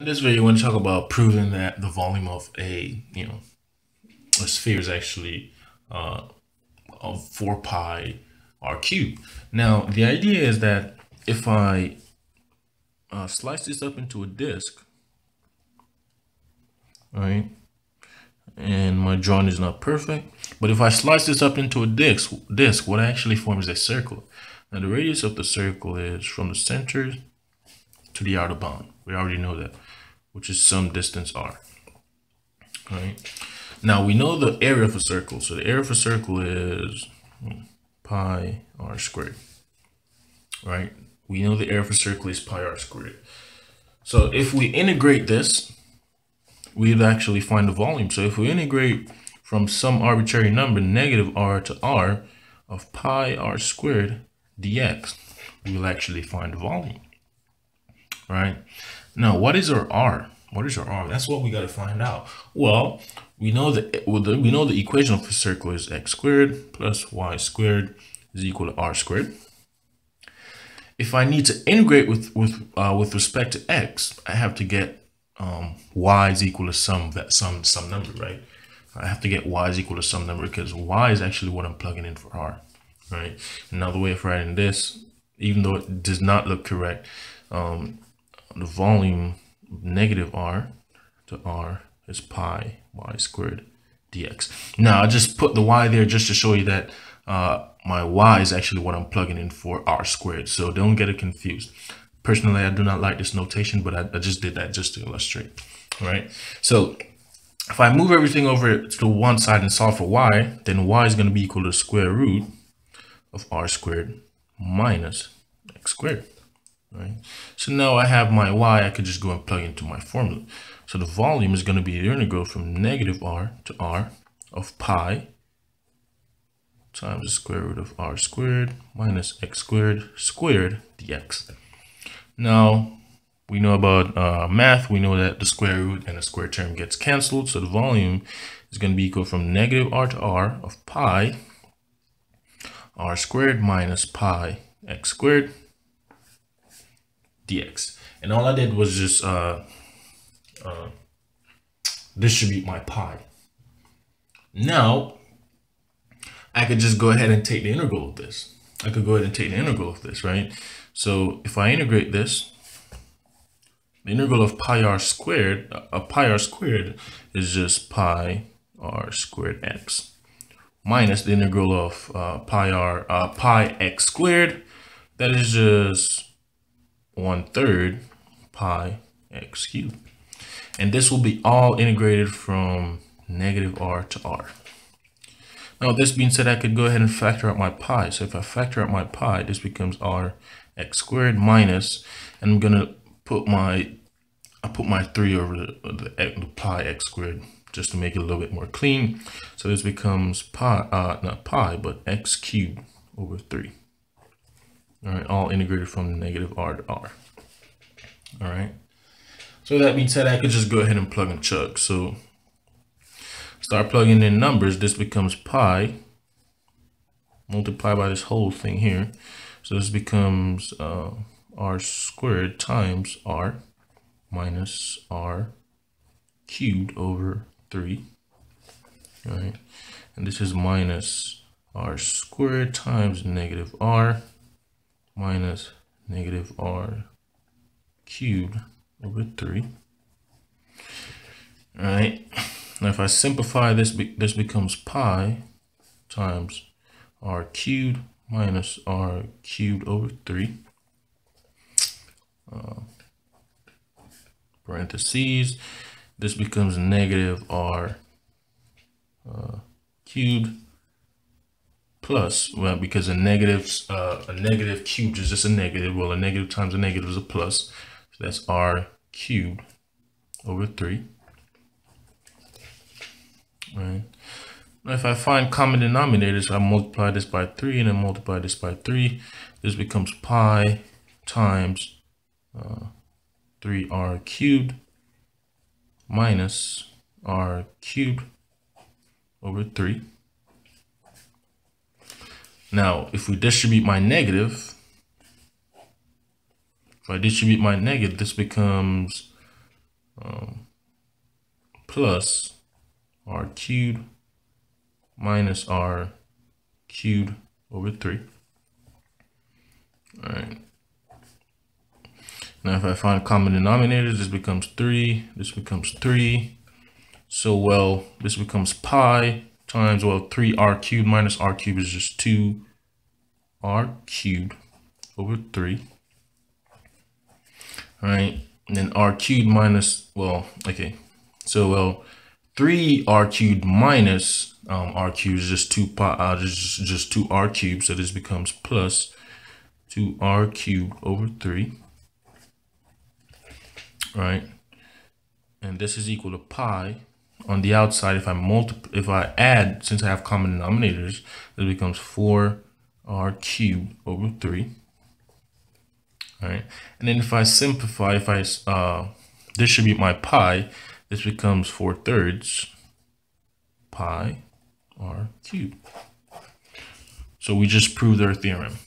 In this video, I want to talk about proving that the volume of a, you know, a sphere is actually uh, of 4 pi r cubed. Now, the idea is that if I uh, slice this up into a disk, right, and my drawing is not perfect, but if I slice this up into a disk, disk, what actually forms a circle. Now, the radius of the circle is from the center to the outer bound. We already know that which is some distance r. Right. Now we know the area of a circle. So the area of a circle is hmm, pi r squared. Right. We know the area of a circle is pi r squared. So if we integrate this, we'd actually find the volume. So if we integrate from some arbitrary number, negative r to r of pi r squared dx, we will actually find the volume. Right. Now, what is our R? What is our R? That's what we got to find out. Well, we know the, we know the equation of a circle is x squared plus y squared is equal to r squared. If I need to integrate with with uh, with respect to x, I have to get um, y is equal to some that some some number, right? I have to get y is equal to some number because y is actually what I'm plugging in for r, right? Another way of writing this, even though it does not look correct, um, the volume negative r to r is pi y squared dx. Now I just put the y there just to show you that uh, my y is actually what I'm plugging in for r squared. So don't get it confused. Personally, I do not like this notation, but I, I just did that just to illustrate. All right. So if I move everything over to one side and solve for y, then y is going to be equal to the square root of r squared minus x squared right? So now I have my y, I could just go and plug into my formula. So the volume is going to be the integral from negative r to r of pi times the square root of r squared minus x squared squared dx. Now, we know about uh, math, we know that the square root and the square term gets canceled, so the volume is going to be equal from negative r to r of pi r squared minus pi x squared dx. And all I did was just uh, uh, distribute my pi. Now, I could just go ahead and take the integral of this. I could go ahead and take the integral of this, right? So if I integrate this, the integral of pi r squared, a uh, pi r squared is just pi r squared x minus the integral of uh, pi r uh, pi x squared. That is just one third pi x cubed. And this will be all integrated from negative r to r. Now this being said, I could go ahead and factor out my pi. So if I factor out my pi, this becomes r x squared minus, and I'm gonna put my, I put my three over the, the, the pi x squared just to make it a little bit more clean. So this becomes pi, uh, not pi, but x cubed over three. All right, all integrated from negative r to r. All right. So that being said, I could just go ahead and plug and chug. So start plugging in numbers. This becomes pi multiplied by this whole thing here. So this becomes uh, r squared times r minus r cubed over 3. All right. And this is minus r squared times negative r minus negative r cubed over 3. All right. Now, if I simplify this, this becomes pi times r cubed minus r cubed over 3. Uh, parentheses. This becomes negative r uh, cubed plus, well, because a negative, uh, a negative cubed is just a negative. Well, a negative times a negative is a plus. So that's r cubed over 3. All right. Now, if I find common denominators, I multiply this by 3 and then multiply this by 3. This becomes pi times uh, 3r cubed minus r cubed over 3. Now, if we distribute my negative, if I distribute my negative, this becomes um, plus r cubed minus r cubed over 3. All right. Now if I find common denominators, this becomes 3, this becomes 3. So well, this becomes pi times, well, 3r cubed minus r cubed is just 2r cubed over 3. All right, and then r cubed minus, well, okay. So, well, 3r cubed minus um, r cubed is just 2 pi, uh, just, just 2r cubed. So this becomes plus 2r cubed over 3. All right, and this is equal to pi on the outside, if I multiply, if I add, since I have common denominators, it becomes 4r cubed over 3. All right. And then if I simplify, if I uh, distribute my pi, this becomes 4 thirds pi r cubed. So we just proved our theorem.